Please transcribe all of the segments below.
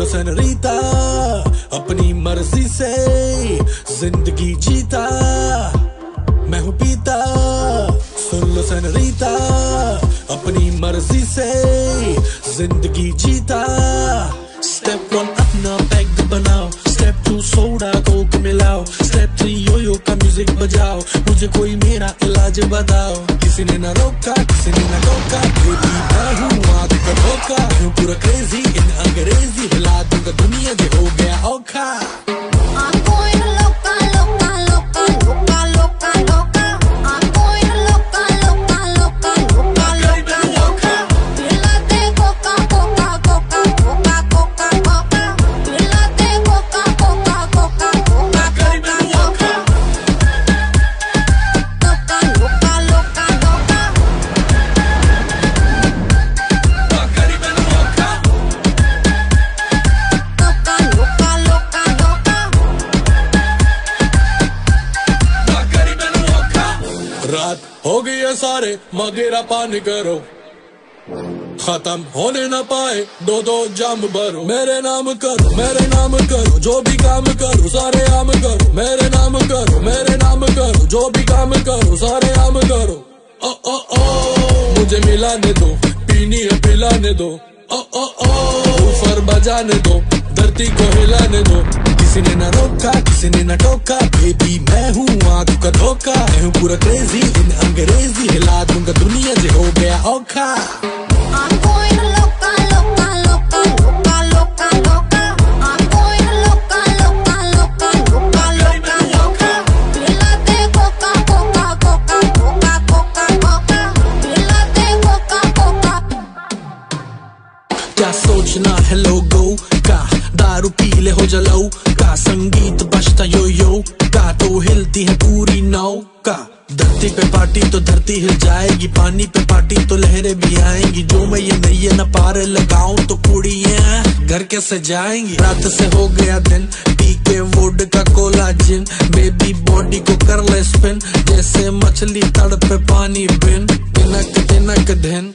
सुन लो सनरीता अपनी मर्ज़ी से ज़िंदगी जीता। मैं हूँ पीता, सुन लो सनरीता अपनी मर्ज़ी से ज़िंदगी जीता। स्टेप वन अपना पैग बनाओ स्टेप टू सोडा कोक मिलाओ स्टेप थ्री यो का म्यूज़िक बजाओ। मुझे कोई मेरा इलाज बताओ। किसी ने ना रोका, किसी ने ना हूँ का धोखा पूरा क्रेजी इन अंग्रेज़ी हिला दूँगा दुनिया के हो गया। सारे मगेरा पानी करो। खत्म होने ना पाए, दो दो जम भरो। मेरे नाम करो, मेरे नाम करो, जो भी काम करो, सारे आम करो। मेरे नाम करो, मेरे नाम करो, जो भी काम करो, सारे आम करो। ओ ओ ओ, मुझे मिलाने दो, पीनी है पिलाने दो। ओ ओ ओ ऊपर बजाने दो, धरती को हिलाने दो। किसी ने ना रोका, किसी ने ना टोका बेबी मैं हूँ आग का धोखा, मैं हूँ पूरा क्रेजी इन क्या सोचना है लोगो का दारू पी ले हो जलाओ का संगीत बजता यो यो का तो हिलती है पूरी नौ का धरती पे पार्टी तो धरती हिल जाएगी, पानी पे पार्टी तो लहरें भी आएँगी। जो मैं ये नैये न पार लगाऊँ तो कुड़ियाँ घर के सजाएँगी रात से हो गया दिन पी के वोड का कोला जिन बेबी बॉडी को कर ले स्पिन जैसे मछली तड़ पे पानी बिन। तिनक तिनक दिन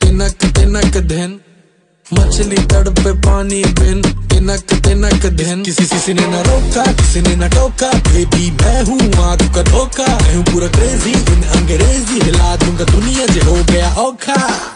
तिनक तिनक दिन मछली तड़पे पानी बिन तिनक तिनक दिन। किसी किसी ने न रोका, किसी ने न टोका। बेबी मैं हूँ आग का धोखा। मैं हूँ पूरा क्रेजी इन अंग्रेज़ी। हिला दूँगा दुनिया जो हो गया औखा।